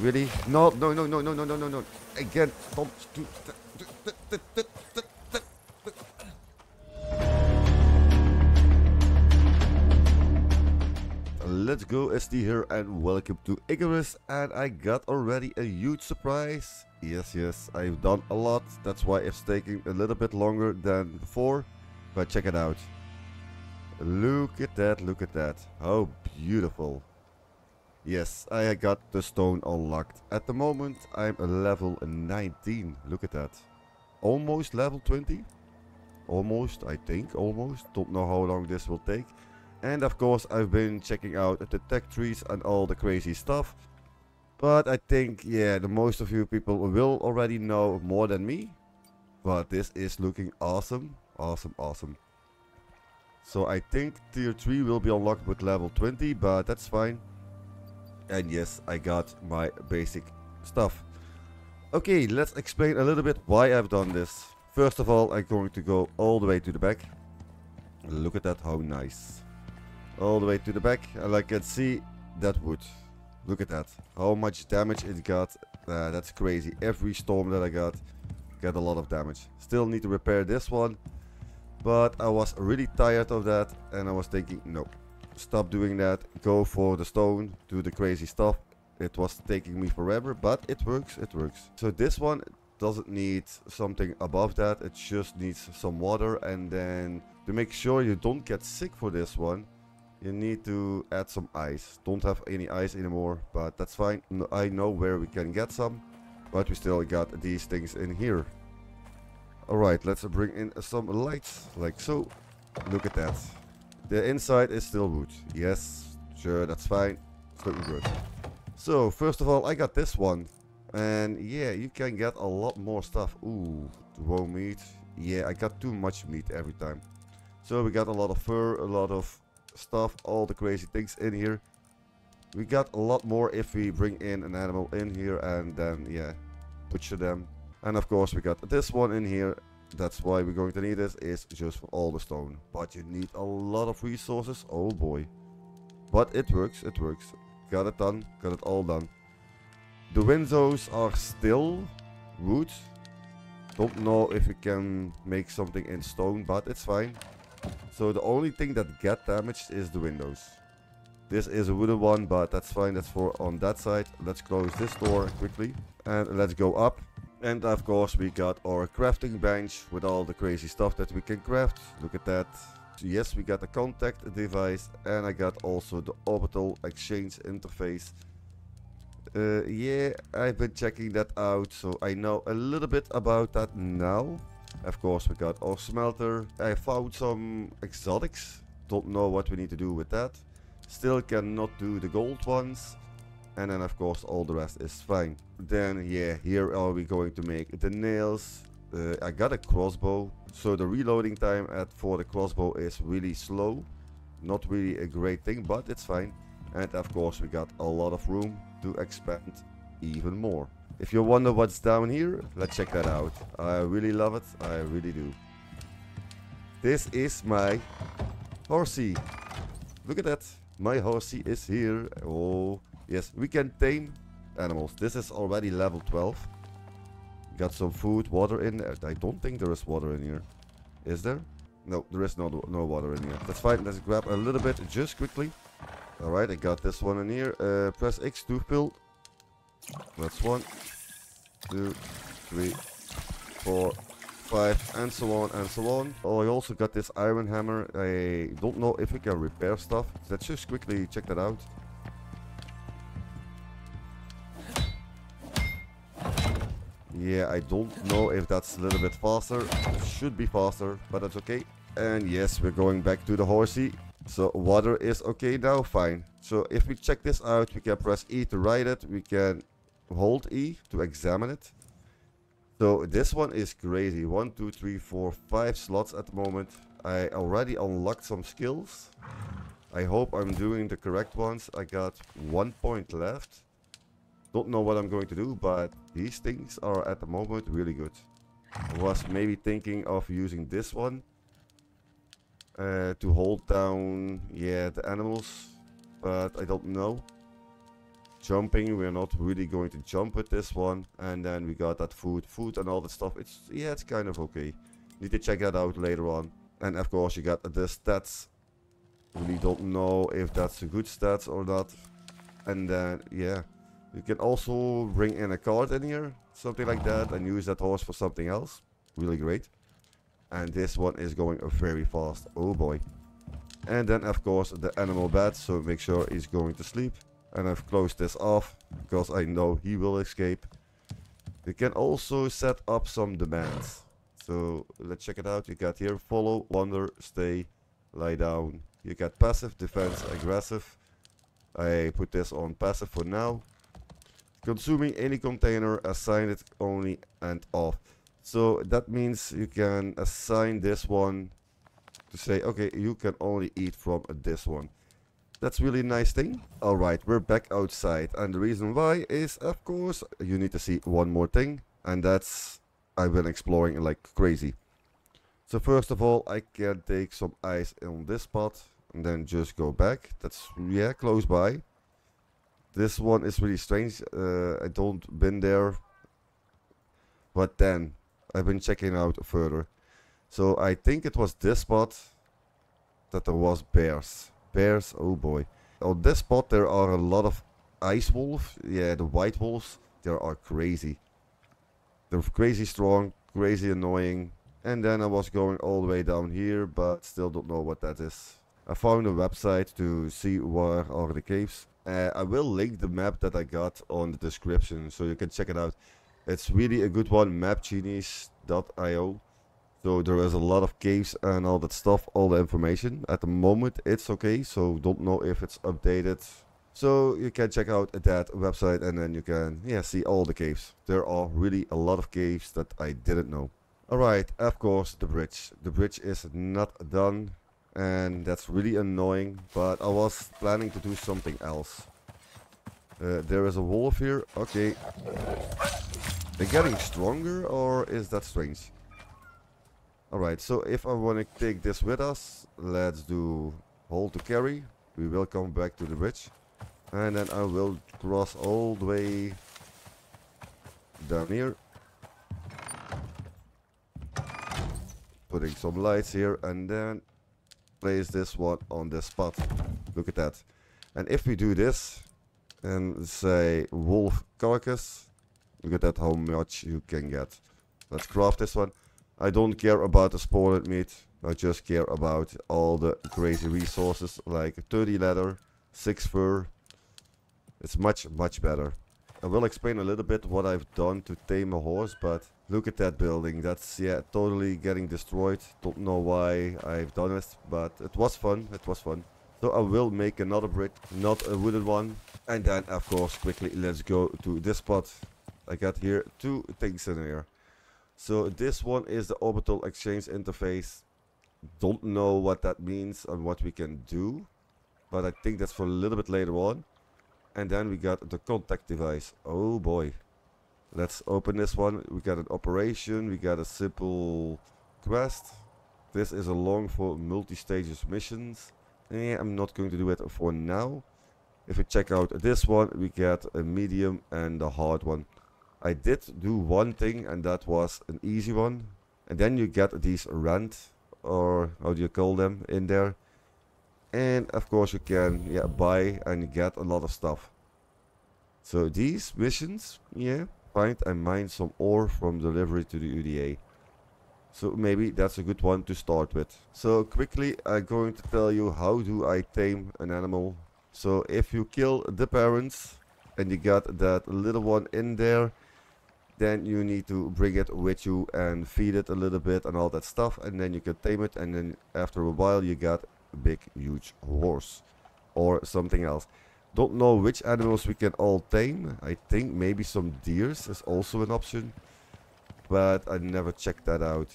Really? No, no, no, no, no, no, no, no, no. Again, don't do Let's go ST here and welcome to Icarus and I got already a huge surprise. Yes, yes, I've done a lot. That's why it's taking a little bit longer than before. But check it out. Look at that, look at that. How beautiful. Yes, I got the stone unlocked. At the moment, I'm a level 19. Look at that. Almost level 20. Almost, I think, almost. Don't know how long this will take. And of course, I've been checking out the tech trees and all the crazy stuff. But I think, yeah, the most of you people will already know more than me. But this is looking awesome. Awesome, awesome. So I think tier 3 will be unlocked with level 20, but that's fine. And yes, I got my basic stuff. Okay, let's explain a little bit why I've done this. First of all, I'm going to go all the way to the back. Look at that, how nice. All the way to the back, and I can see that wood. Look at that, how much damage it got. Uh, that's crazy. Every storm that I got, got a lot of damage. Still need to repair this one. But I was really tired of that, and I was thinking, no, stop doing that, go for the stone, do the crazy stuff. It was taking me forever, but it works, it works. So this one doesn't need something above that, it just needs some water and then to make sure you don't get sick for this one, you need to add some ice. Don't have any ice anymore, but that's fine. I know where we can get some, but we still got these things in here. Alright, let's bring in some lights, like so. Look at that. The inside is still wood. Yes, sure, that's fine. It's looking good. So, first of all, I got this one. And yeah, you can get a lot more stuff. Ooh, raw meat. Yeah, I got too much meat every time. So we got a lot of fur, a lot of stuff, all the crazy things in here. We got a lot more if we bring in an animal in here and then, yeah, butcher them. And of course we got this one in here that's why we're going to need this is just for all the stone. But you need a lot of resources. Oh boy. But it works, it works. Got it done, got it all done. The windows are still wood. Don't know if we can make something in stone, but it's fine. So the only thing that get damaged is the windows. This is a wooden one, but that's fine. That's for on that side. Let's close this door quickly. And let's go up. And of course we got our crafting bench with all the crazy stuff that we can craft. Look at that. Yes, we got a contact device and I got also the orbital exchange interface. Uh, yeah, I've been checking that out, so I know a little bit about that now. Of course, we got our smelter. I found some exotics. Don't know what we need to do with that. Still cannot do the gold ones and then of course all the rest is fine. Then yeah here are we going to make the nails. Uh, I got a crossbow. So the reloading time at for the crossbow is really slow. Not really a great thing but it's fine. And of course we got a lot of room to expand even more. If you wonder what's down here let's check that out. I really love it. I really do. This is my horsey. Look at that. My horsey is here. Oh Yes, we can tame animals. This is already level 12. Got some food, water in there. I don't think there is water in here. Is there? No, there is no, no water in here. That's fine. Let's grab a little bit just quickly. Alright, I got this one in here. Uh, press X to fill. That's one, two, three, four, five, and so on and so on. Oh, I also got this iron hammer. I don't know if we can repair stuff. Let's just quickly check that out. Yeah, I don't know if that's a little bit faster. Should be faster, but that's okay. And yes, we're going back to the horsey. So water is okay now, fine. So if we check this out, we can press E to write it. We can hold E to examine it. So this one is crazy. One, two, three, four, five slots at the moment. I already unlocked some skills. I hope I'm doing the correct ones. I got one point left. Don't know what I'm going to do, but these things are at the moment really good. I was maybe thinking of using this one uh, to hold down, yeah, the animals, but I don't know. jumping. We're not really going to jump with this one. And then we got that food, food and all that stuff. It's yeah, it's kind of okay. Need to check that out later on. And of course, you got the stats. Really don't know if that's a good stats or not. And then yeah, you can also bring in a card in here, something like that, and use that horse for something else. Really great. And this one is going very fast. Oh boy. And then of course the animal bed, so make sure he's going to sleep. And I've closed this off, because I know he will escape. You can also set up some demands. So let's check it out. You got here follow, wander, stay, lie down. You got passive, defense, aggressive. I put this on passive for now. Consuming any container, assign it only and off. So that means you can assign this one to say, okay, you can only eat from this one. That's really nice thing. Alright, we're back outside. And the reason why is, of course, you need to see one more thing. And that's, I've been exploring like crazy. So first of all, I can take some ice on this spot. And then just go back. That's, yeah, close by. This one is really strange. Uh, I don't been there. But then, I've been checking out further. So I think it was this spot that there was bears. Bears, oh boy. On this spot there are a lot of ice wolves. Yeah, the white wolves. They are crazy. They're crazy strong, crazy annoying. And then I was going all the way down here, but still don't know what that is. I found a website to see where are the caves. Uh, I will link the map that I got on the description, so you can check it out. It's really a good one, mapgenies.io. So there is a lot of caves and all that stuff, all the information. At the moment it's okay, so don't know if it's updated. So you can check out that website and then you can yeah see all the caves. There are really a lot of caves that I didn't know. Alright, of course the bridge. The bridge is not done and that's really annoying, but I was planning to do something else. Uh, there is a wolf here, okay. They're getting stronger or is that strange? Alright, so if I want to take this with us, let's do hold to carry. We will come back to the bridge. And then I will cross all the way down here. Putting some lights here and then place this one on this spot. Look at that. And if we do this and say wolf carcass, look at that how much you can get. Let's craft this one. I don't care about the spoiled meat. I just care about all the crazy resources like 30 leather, 6 fur. It's much, much better. I will explain a little bit what I've done to tame a horse, but look at that building. That's, yeah, totally getting destroyed. Don't know why I've done it, but it was fun. It was fun. So I will make another brick, not a wooden one. And then, of course, quickly, let's go to this spot. I got here two things in here. So this one is the orbital exchange interface. Don't know what that means and what we can do. But I think that's for a little bit later on. And then we got the contact device. Oh boy. Let's open this one. We got an operation. We got a simple quest. This is a long for multi-stages missions. Yeah, I'm not going to do it for now. If we check out this one, we get a medium and a hard one. I did do one thing and that was an easy one. And then you get these Ren or how do you call them in there. And of course you can yeah buy and get a lot of stuff. So these missions, yeah, find and mine some ore from delivery to the UDA. So maybe that's a good one to start with. So quickly I'm going to tell you how do I tame an animal. So if you kill the parents and you got that little one in there, then you need to bring it with you and feed it a little bit and all that stuff and then you can tame it and then after a while you got a big huge horse or something else don't know which animals we can all tame i think maybe some deers is also an option but i never checked that out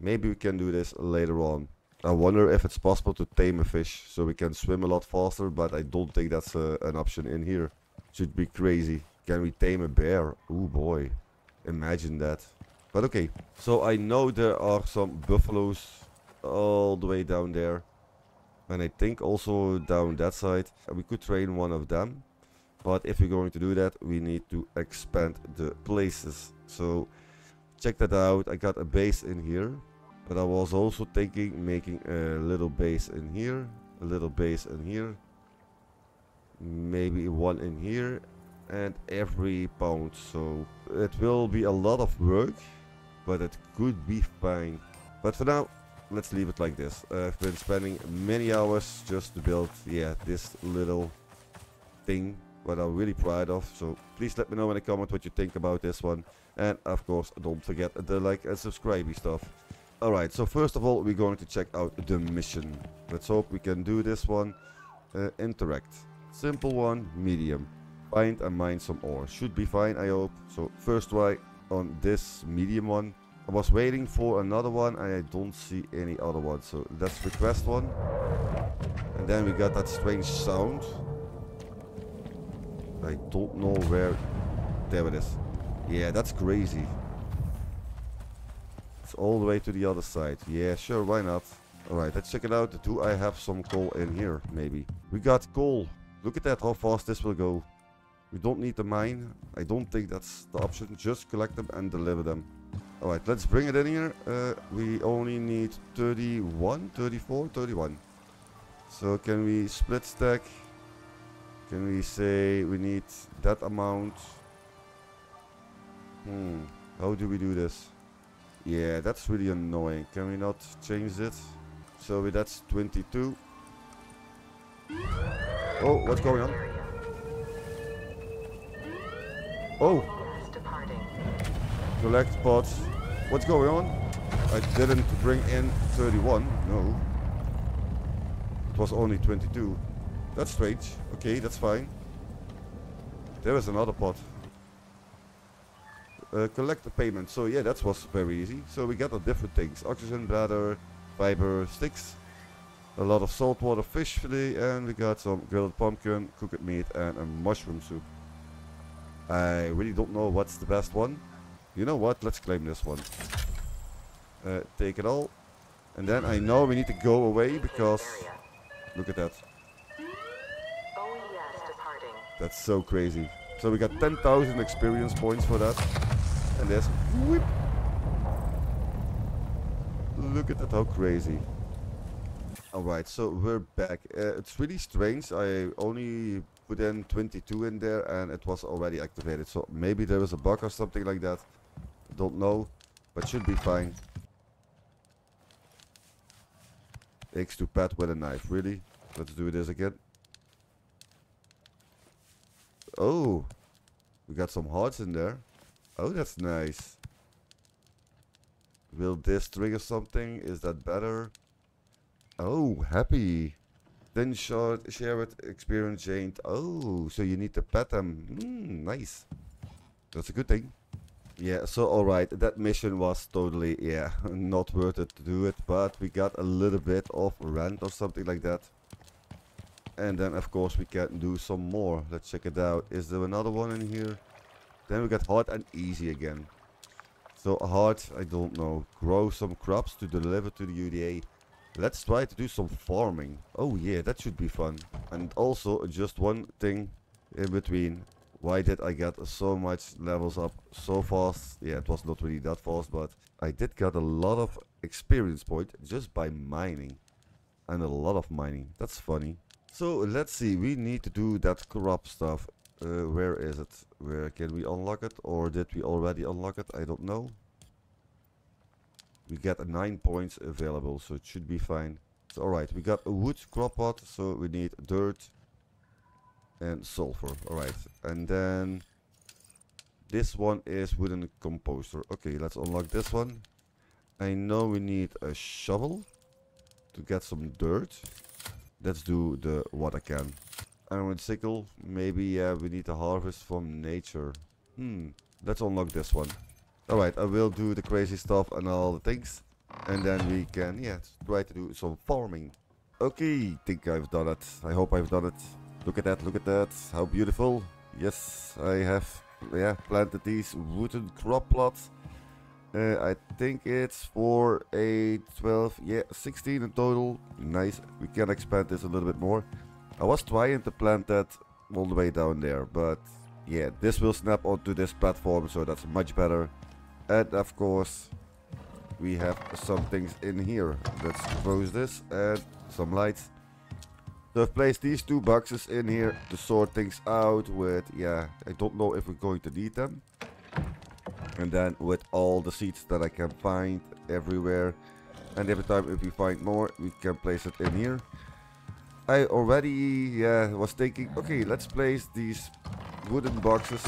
maybe we can do this later on i wonder if it's possible to tame a fish so we can swim a lot faster but i don't think that's uh, an option in here should be crazy can we tame a bear? Oh boy. Imagine that. But okay. So I know there are some buffaloes all the way down there. And I think also down that side. We could train one of them. But if we're going to do that, we need to expand the places. So check that out. I got a base in here. But I was also thinking making a little base in here. A little base in here. Maybe one in here. And every pound. So it will be a lot of work. But it could be fine. But for now, let's leave it like this. Uh, I've been spending many hours just to build, yeah, this little thing what I'm really proud of. So please let me know in the comment what you think about this one. And of course, don't forget the like and subscribe stuff. Alright, so first of all, we're going to check out the mission. Let's hope we can do this one. Uh, interact. Simple one, medium. Find and mine some ore. Should be fine, I hope. So first try on this medium one. I was waiting for another one and I don't see any other one. So let's request one. And then we got that strange sound. I don't know where... There it is. Yeah, that's crazy. It's all the way to the other side. Yeah, sure, why not? Alright, let's check it out. Do I have some coal in here? Maybe. We got coal. Look at that, how fast this will go. We don't need the mine. I don't think that's the option. Just collect them and deliver them. Alright, let's bring it in here. Uh, we only need 31, 34, 31. So can we split stack? Can we say we need that amount? Hmm, how do we do this? Yeah, that's really annoying. Can we not change it? So that's 22. Oh, what's going on? Oh! Collect pots. What's going on? I didn't bring in 31. No. It was only 22. That's strange. Okay, that's fine. There is another pot. Uh, collect the payment. So yeah, that was very easy. So we got the different things. Oxygen, bladder, fiber, sticks. A lot of saltwater fish fillet and we got some grilled pumpkin, cooked meat and a mushroom soup. I really don't know what's the best one. You know what? Let's claim this one. Uh, take it all. And then I know we need to go away because... Look at that. That's so crazy. So we got 10,000 experience points for that. And there's... Whip. Look at that, how crazy. Alright, so we're back. Uh, it's really strange. I only put in 22 in there and it was already activated. So maybe there was a bug or something like that. Don't know, but should be fine. X to pet with a knife, really? Let's do this again. Oh, we got some hearts in there. Oh, that's nice. Will this trigger something? Is that better? Oh, happy. Then share, share it, experience Jane. Oh, so you need to pet them. Mm, nice. That's a good thing. Yeah, so alright, that mission was totally, yeah, not worth it to do it, but we got a little bit of Ren or something like that. And then of course we can do some more. Let's check it out. Is there another one in here? Then we got hard and easy again. So hard, I don't know. Grow some crops to deliver to the UDA. Let's try to do some farming. Oh yeah, that should be fun. And also just one thing in between. Why did I get so much levels up so fast? Yeah, it was not really that fast, but I did get a lot of experience point just by mining. And a lot of mining. That's funny. So let's see, we need to do that crop stuff. Uh, where is it? Where can we unlock it? Or did we already unlock it? I don't know. We get 9 points available, so it should be fine. So alright, we got a wood crop pot, so we need dirt and sulfur. Alright, and then this one is wooden composter. Okay, let's unlock this one. I know we need a shovel to get some dirt. Let's do the what I can. Iron sickle. Maybe yeah, we need to harvest from nature. Hmm. Let's unlock this one. Alright, I will do the crazy stuff and all the things. And then we can, yeah, try to do some farming. Okay, think I've done it. I hope I've done it. Look at that, look at that. How beautiful. Yes, I have, yeah, planted these wooden crop plots. Uh, I think it's for a 12, yeah, 16 in total. Nice. We can expand this a little bit more. I was trying to plant that all the way down there. But yeah, this will snap onto this platform, so that's much better. And of course, we have some things in here. Let's close this and some lights. So I've placed these two boxes in here to sort things out with, yeah, I don't know if we're going to need them. And then with all the seeds that I can find everywhere. And every time if we find more, we can place it in here. I already yeah, was thinking, okay, let's place these wooden boxes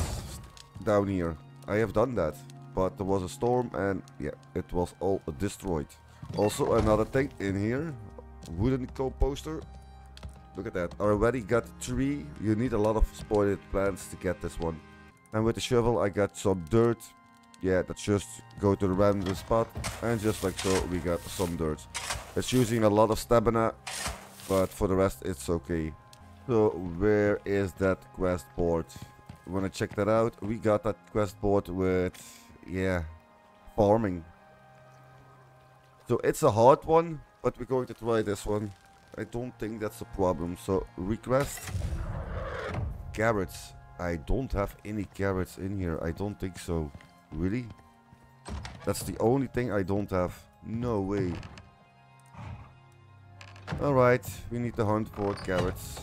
down here. I have done that, but there was a storm and yeah, it was all destroyed. Also another thing in here, wooden composter. Look at that, I already got three. You need a lot of spoiled plants to get this one. And with the shovel I got some dirt. Yeah, that's just go to the random spot. And just like so, we got some dirt. It's using a lot of stamina but for the rest it's okay. So where is that quest board? Wanna check that out? We got that quest board with, yeah, farming. So it's a hard one, but we're going to try this one. I don't think that's a problem. So request carrots. I don't have any carrots in here. I don't think so. Really? That's the only thing I don't have. No way. Alright, we need to hunt for carrots.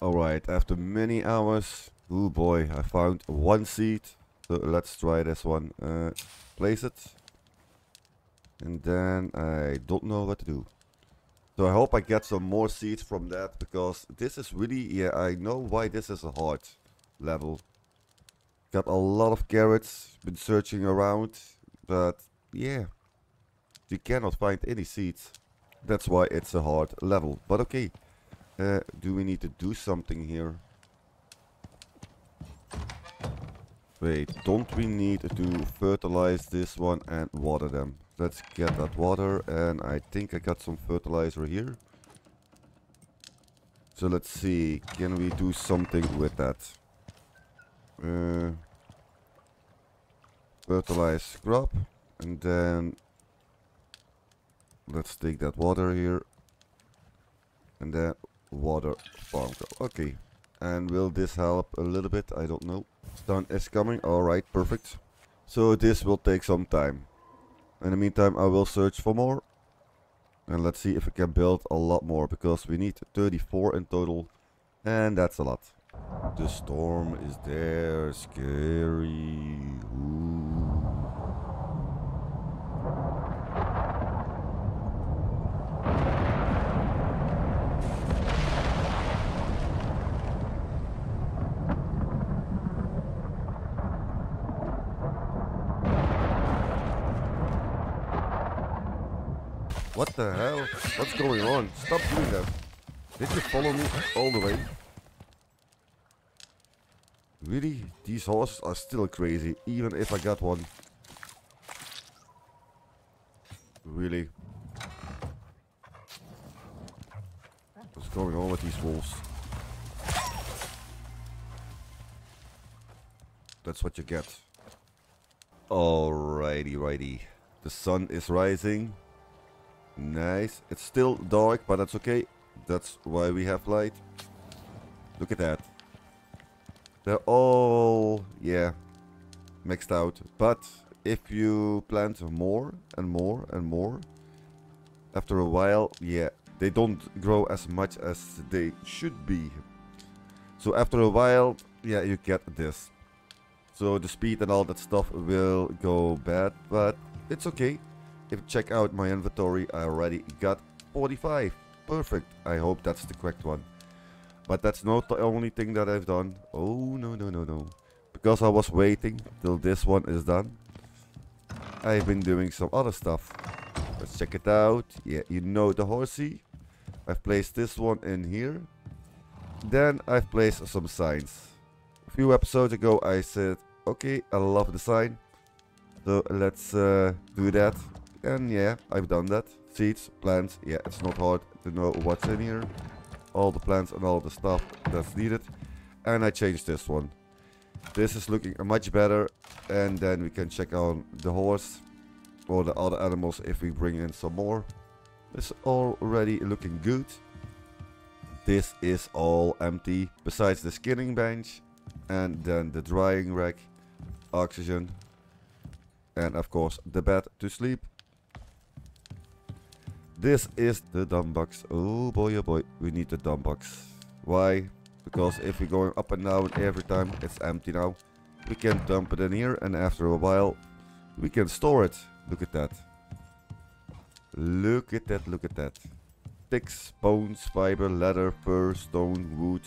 Alright, after many hours, oh boy, I found one seed. So let's try this one. Uh, place it. And then I don't know what to do. So I hope I get some more seeds from that because this is really, yeah, I know why this is a hard level. Got a lot of carrots, been searching around, but yeah, you cannot find any seeds. That's why it's a hard level. But okay. Uh, do we need to do something here? Wait, don't we need to fertilize this one and water them? Let's get that water and I think I got some fertilizer here. So let's see, can we do something with that? Uh, fertilize crop and then Let's take that water here. And then water farm. Okay. And will this help a little bit? I don't know. Sun is coming. Alright, perfect. So this will take some time. In the meantime, I will search for more. And let's see if we can build a lot more. Because we need 34 in total. And that's a lot. The storm is there. Scary. Ooh. What the hell? What's going on? Stop doing that. Did you follow me all the way? Really? These horses are still crazy, even if I got one. Really? What's going on with these wolves? That's what you get. Alrighty, righty. The sun is rising. Nice. It's still dark, but that's okay. That's why we have light. Look at that. They're all, yeah, mixed out. But if you plant more and more and more, after a while, yeah, they don't grow as much as they should be. So after a while, yeah, you get this. So the speed and all that stuff will go bad, but it's okay. If you check out my inventory, I already got 45. Perfect. I hope that's the correct one. But that's not the only thing that I've done. Oh, no, no, no, no. Because I was waiting till this one is done. I've been doing some other stuff. Let's check it out. Yeah, you know the horsey. I've placed this one in here. Then I've placed some signs. A few episodes ago I said, okay, I love the sign. So let's uh, do that. And yeah, I've done that. Seeds, plants, yeah, it's not hard to know what's in here. All the plants and all the stuff that's needed. And I changed this one. This is looking much better. And then we can check on the horse or the other animals if we bring in some more. It's already looking good. This is all empty, besides the skinning bench, and then the drying rack, oxygen, and of course the bed to sleep. This is the dump box. Oh boy, oh boy, we need the dump box. Why? Because if we're going up and down every time, it's empty now. We can dump it in here and after a while, we can store it. Look at that. Look at that, look at that. Sticks, bones, fiber, leather, fur, stone, wood,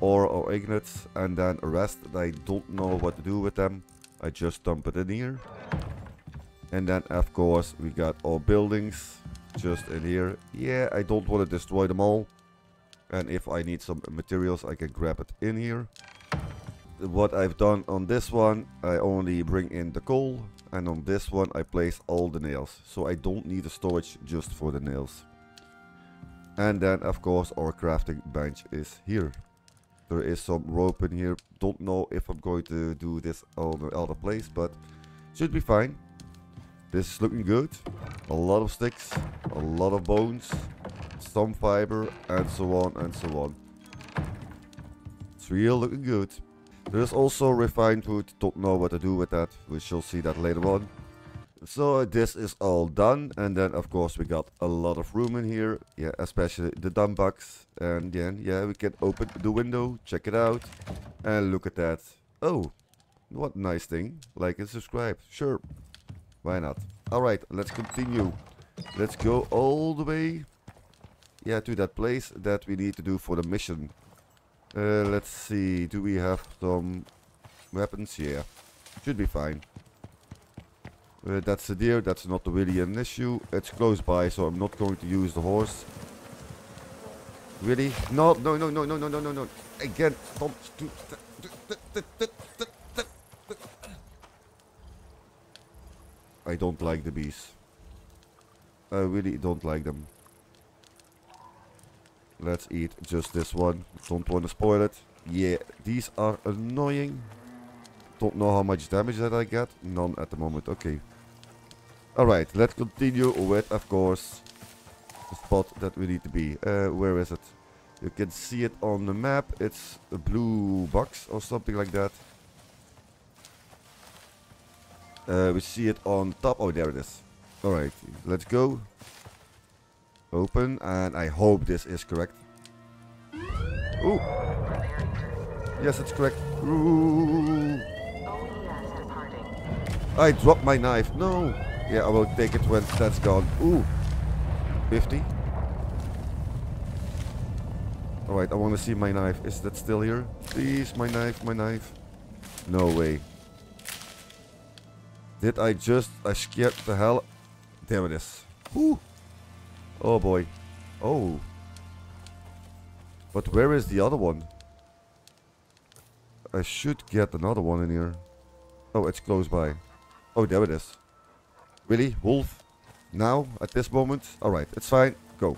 ore or ingots, and then rest I don't know what to do with them. I just dump it in here. And then of course we got all buildings just in here. Yeah, I don't want to destroy them all. And if I need some materials, I can grab it in here. What I've done on this one, I only bring in the coal. And on this one, I place all the nails. So I don't need a storage just for the nails. And then, of course, our crafting bench is here. There is some rope in here. Don't know if I'm going to do this on the other place, but should be fine. This is looking good. A lot of sticks, a lot of bones, some fiber, and so on and so on. It's real looking good. There's also refined wood, don't know what to do with that, we shall see that later on. So this is all done, and then of course we got a lot of room in here, yeah, especially the dump box. And then, yeah, we can open the window, check it out, and look at that. Oh, what nice thing, like and subscribe, sure. Why not? Alright, let's continue. Let's go all the way yeah, to that place that we need to do for the mission. Uh, let's see, do we have some weapons? Yeah, should be fine. Uh, that's the deer, that's not really an issue. It's close by, so I'm not going to use the horse. Really? No, no, no, no, no, no, no, no, no. Again, stop. I don't like the bees. I really don't like them. Let's eat just this one. Don't want to spoil it. Yeah, these are annoying. Don't know how much damage that I get. None at the moment. Okay. Alright, let's continue with, of course, the spot that we need to be. Uh, where is it? You can see it on the map. It's a blue box or something like that. Uh, we see it on top. Oh, there it is. Alright, let's go. Open, and I hope this is correct. Ooh. Yes, it's correct. Ooh. I dropped my knife. No. Yeah, I will take it when that's gone. Ooh. 50. Alright, I want to see my knife. Is that still here? Please, my knife, my knife. No way. Did I just... I scared the hell... There it is. Ooh. Oh boy. Oh. But where is the other one? I should get another one in here. Oh, it's close by. Oh, there it is. Really? Wolf? Now? At this moment? Alright, it's fine. Go.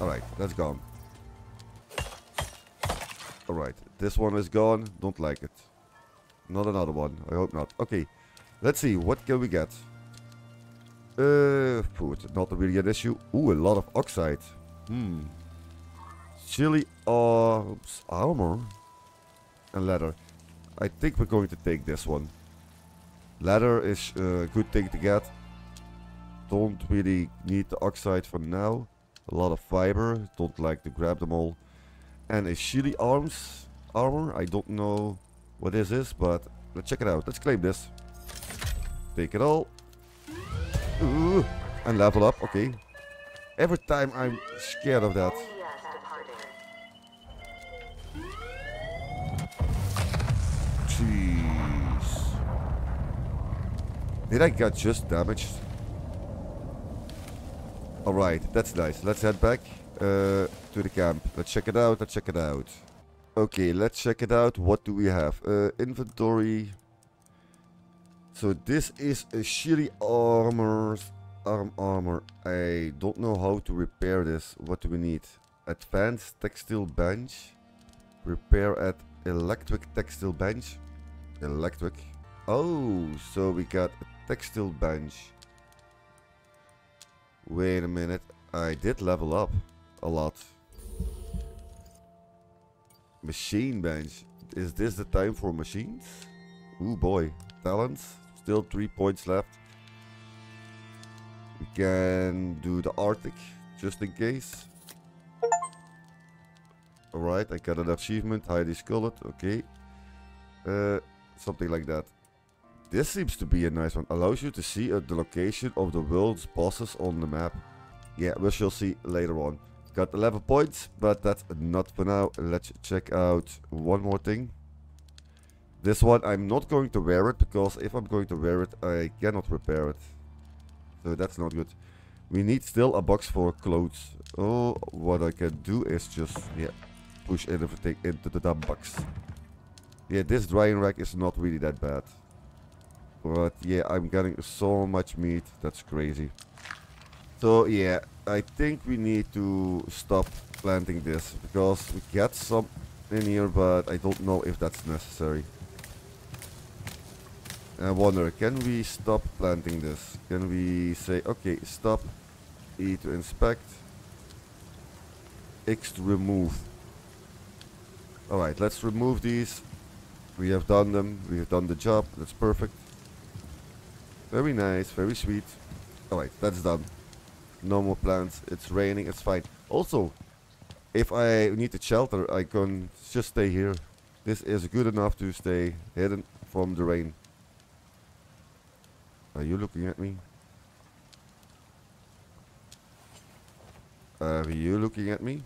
Alright, that's gone. Alright, this one is gone. Don't like it. Not another one. I hope not. Okay, let's see. What can we get? Uh, food, not really an issue. Ooh, a lot of oxite. Hmm. Ghillie arms, armor, and leather. I think we're going to take this one. Leather is a good thing to get. Don't really need the oxite for now. A lot of fiber, don't like to grab them all. And a ghillie arms armor. I don't know what this is, but let's check it out. Let's claim this. Take it all. Ooh, and level up, okay. Every time I'm scared of that. Jeez. Did I get just damaged? Alright, that's nice. Let's head back uh, to the camp. Let's check it out, let's check it out. Okay, let's check it out. What do we have? Uh, inventory. So this is a shitty armor, arm armor. I don't know how to repair this. What do we need? Advanced textile bench. Repair at electric textile bench. Electric. Oh, so we got a textile bench. Wait a minute. I did level up a lot. Machine bench. Is this the time for machines? Oh boy. Talents. Still three points left. We can do the Arctic, just in case. Alright, I got an achievement, highly skilled, okay. Uh, something like that. This seems to be a nice one. Allows you to see uh, the location of the world's bosses on the map. Yeah, we shall see later on. Got 11 points, but that's not for now. Let's check out one more thing. This one, I'm not going to wear it, because if I'm going to wear it, I cannot repair it. So that's not good. We need still a box for clothes. Oh, what I can do is just, yeah, push everything into the dump box. Yeah, this drying rack is not really that bad. But yeah, I'm getting so much meat. That's crazy. So yeah, I think we need to stop planting this because we get some in here, but I don't know if that's necessary. I wonder, can we stop planting this? Can we say, okay, stop, E to inspect, X to remove. Alright, let's remove these. We have done them, we have done the job, that's perfect. Very nice, very sweet. Alright, that's done no more plants. It's raining, it's fine. Also, if I need a shelter, I can just stay here. This is good enough to stay hidden from the rain. Are you looking at me? Are you looking at me?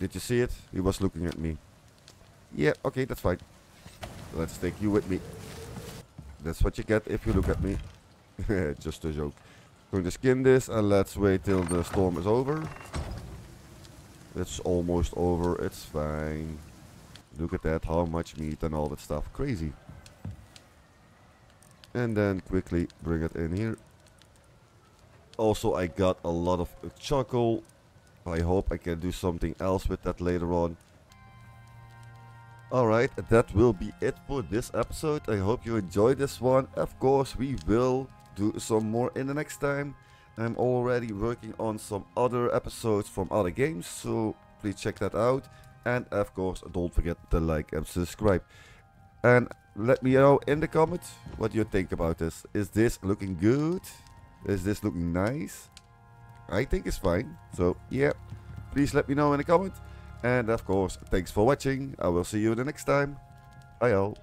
Did you see it? He was looking at me. Yeah, okay, that's fine. Let's take you with me. That's what you get if you look at me. Just a joke. Going to skin this and let's wait till the storm is over. It's almost over. It's fine. Look at that. How much meat and all that stuff. Crazy. And then quickly bring it in here. Also, I got a lot of charcoal. I hope I can do something else with that later on. Alright, that will be it for this episode. I hope you enjoyed this one. Of course, we will do some more in the next time. I'm already working on some other episodes from other games, so please check that out. And of course, don't forget to like and subscribe. And let me know in the comments what you think about this. Is this looking good? Is this looking nice? I think it's fine. So yeah, please let me know in the comments. And of course, thanks for watching. I will see you the next time. Bye all.